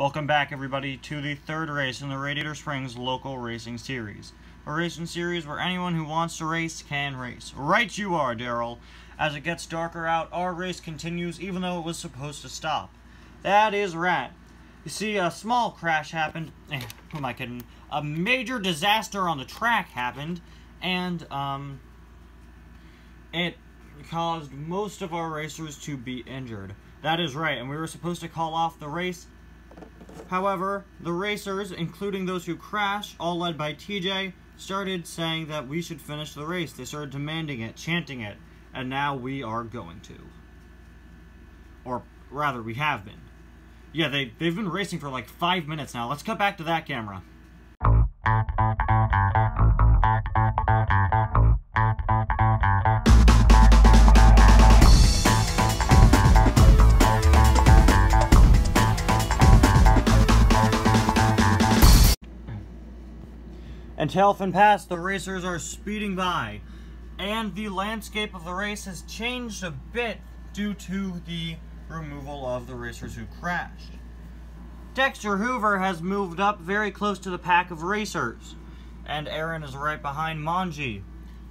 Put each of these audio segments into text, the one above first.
Welcome back, everybody, to the third race in the Radiator Springs Local Racing Series. A racing series where anyone who wants to race can race. Right you are, Daryl. As it gets darker out, our race continues even though it was supposed to stop. That is right. You see, a small crash happened. Eh, who am I kidding? A major disaster on the track happened, and, um, it caused most of our racers to be injured. That is right, and we were supposed to call off the race. However, the racers, including those who crashed, all led by TJ, started saying that we should finish the race. They started demanding it, chanting it, and now we are going to. Or rather, we have been. Yeah, they, they've been racing for like five minutes now. Let's cut back to that camera. And Tailfin Pass, the racers are speeding by. And the landscape of the race has changed a bit due to the removal of the racers who crashed. Dexter Hoover has moved up very close to the pack of racers. And Aaron is right behind Manji.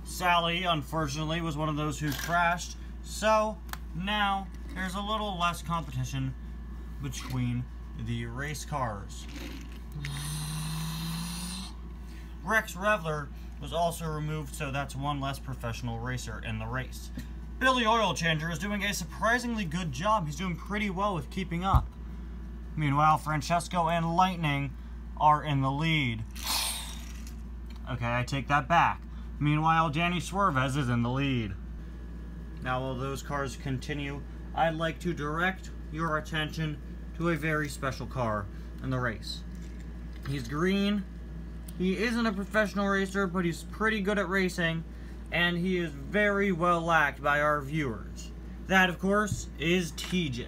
Sally, unfortunately, was one of those who crashed. So, now, there's a little less competition between the race cars. Rex Revler was also removed, so that's one less professional racer in the race. Billy Oil Changer is doing a surprisingly good job. He's doing pretty well with keeping up. Meanwhile, Francesco and Lightning are in the lead. Okay, I take that back. Meanwhile, Danny Swervez is in the lead. Now, while those cars continue, I'd like to direct your attention to a very special car in the race. He's green, he isn't a professional racer, but he's pretty good at racing, and he is very well liked by our viewers. That, of course, is TJ.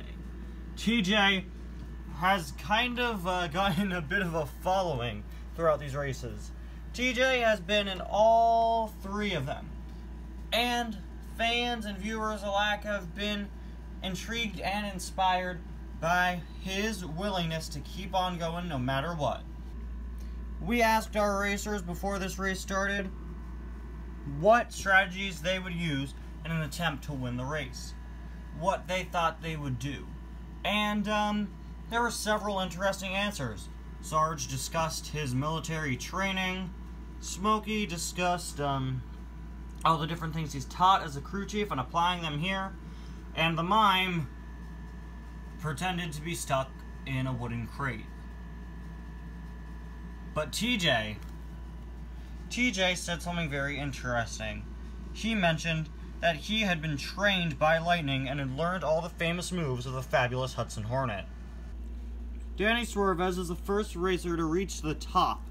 TJ has kind of uh, gotten a bit of a following throughout these races. TJ has been in all three of them, and fans and viewers alike have been intrigued and inspired by his willingness to keep on going no matter what. We asked our racers before this race started what strategies they would use in an attempt to win the race. What they thought they would do. And um, there were several interesting answers. Sarge discussed his military training. Smokey discussed um, all the different things he's taught as a crew chief and applying them here. And the mime pretended to be stuck in a wooden crate. But TJ, TJ said something very interesting. He mentioned that he had been trained by Lightning and had learned all the famous moves of the fabulous Hudson Hornet. Danny Swervez is the first racer to reach the top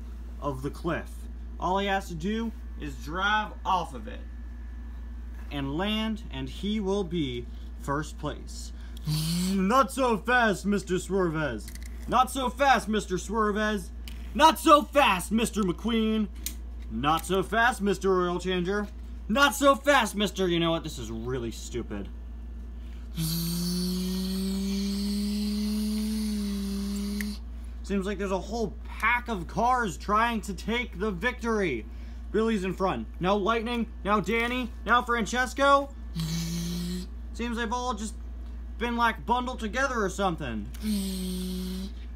of the cliff. All he has to do is drive off of it and land, and he will be first place. Not so fast, Mr. Swervez. Not so fast, Mr. Swervez. Not so fast, Mr. McQueen. Not so fast, Mr. Oil Changer. Not so fast, Mr. You know what? This is really stupid. Seems like there's a whole pack of cars trying to take the victory. Billy's in front. Now Lightning, now Danny, now Francesco. Seems they've all just been like bundled together or something.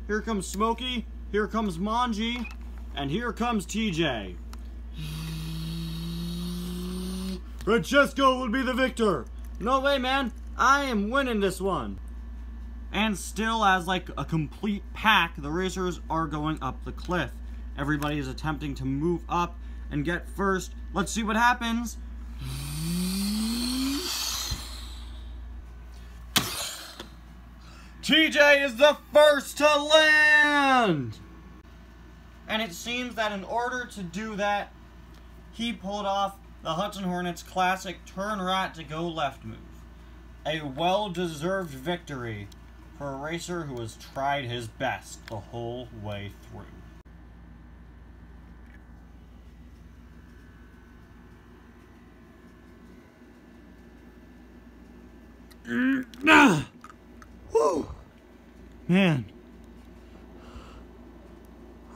Here comes Smokey, here comes Manji, and here comes TJ. Francesco will be the victor. No way, man. I am winning this one. And still, as like a complete pack, the racers are going up the cliff. Everybody is attempting to move up and get first. Let's see what happens. TJ is the first to land! And it seems that in order to do that, he pulled off the Hudson Hornets classic turn right to go left move. A well-deserved victory for a racer who has tried his best the whole way through. Mm, Whew. Man,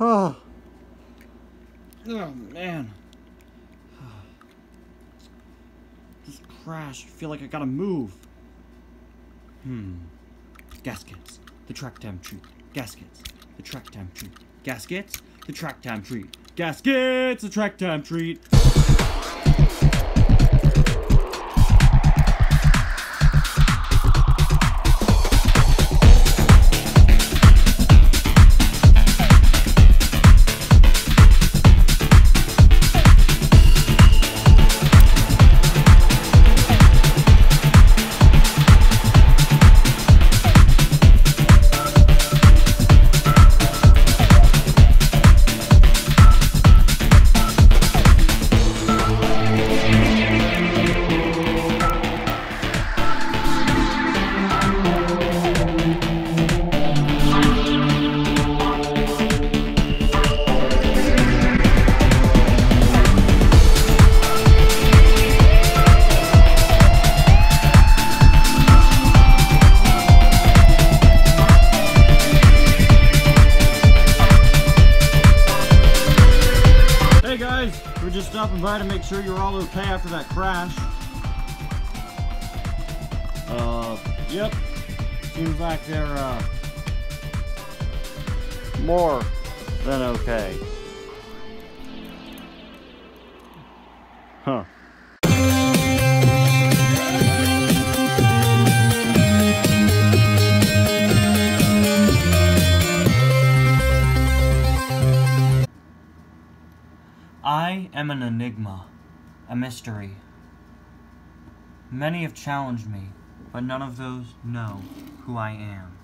Oh. Oh, man. Crash. I feel like I gotta move. Hmm. Gaskets. The track time treat. Gaskets. The track time treat. Gaskets. The track time treat. Gaskets. The track time treat. By to make sure you're all okay after that crash. Uh, yep. Seems like they're, uh, more than okay. Huh. Am an enigma, a mystery. Many have challenged me, but none of those know who I am.